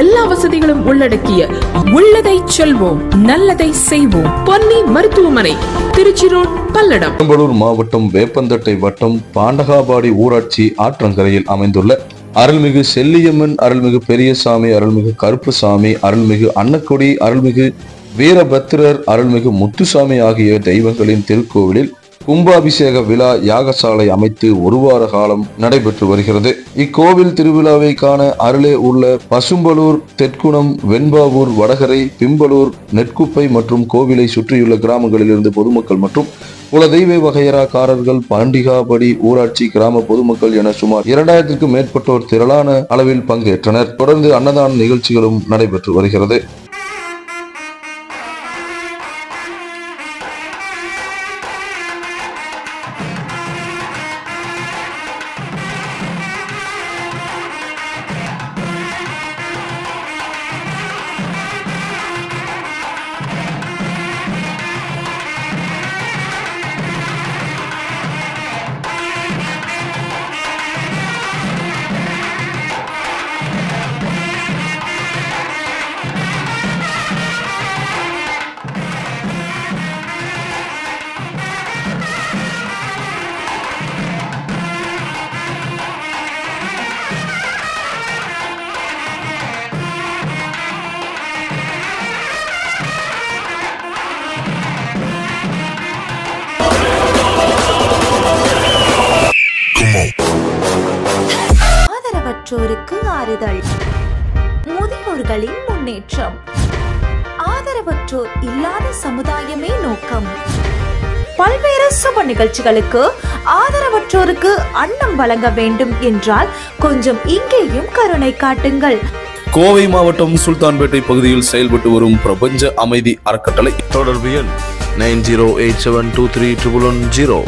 எல்லா வசதிகளும் உள்ளடக்கிய உள்ளதை செல்வோம் நல்லதை செய்வோம். பொன்னி மருத்துவமனை திருச்சி ரோட் பல்லடம். பெரம்பலூர் மாவட்டம் வேப்பந்தட்டை வட்டம் பாண்டகாபாடி ஊராட்சி ஆற்றங்கரையில் அமைந்துள்ள அருள்மிகு செல்லியம்மன் அருள்மிகு பெரியசாமி அருள்மிகு கருப்புசாமி அருள்மிகு அன்னக்குடி அருள்மிகு வீரபத்திரர் அருள்மிகு முத்துசாமி ஆகிய தெய்வங்களின் திருக்கோவிலில் கும்பாபிஷேக விழா யாகசாலை அமைத்து ஒரு வார காலம் நடைபெற்று வருகிறது. இக்கோவில் திருவிழாவை காண அருளே உள்ள பசும்பலூர் தெற்குணம் வெண்பாவூர் வடகரை பிம்பலூர் நெற்குப்பை மற்றும் கோவிலை சுற்றியுள்ள கிராமங்களிலிருந்து பொதுமக்கள் மற்றும் குலதெய்வ வகையறாக்காரர்கள் பாண்டிகாபடி ஊராட்சி கிராம பொதுமக்கள் என சுமார் இரண்டாயிரத்திற்கும் மேற்பட்டோர் திரளான அளவில் பங்கேற்றனர். தொடர்ந்து அன்னதான நிகழ்ச்சிகளும் நடைபெற்று வருகிறது. ஆதரவற்றோருக்கு ஆறுதல். முதியோர்களின் முன்னேற்றம். ஆதரவற்றோர் இல்லாத சமுதாயமே நோக்கம். பல்வேறு சுப நிகழ்ச்சிகளுக்கு ஆதரவற்றோருக்கு அன்னம் வழங்க வேண்டும் என்றால் கொஞ்சம் இங்கேயும் கருணை காட்டுங்கள். கோவை மாவட்டம் சுல்தான்பேட்டை பகுதியில் செயல்பட்டு வரும் பிரபஞ்ச அமைதி அறக்கட்டளை. தொடர்பு எண் nine zero eight seven two three triple one zero.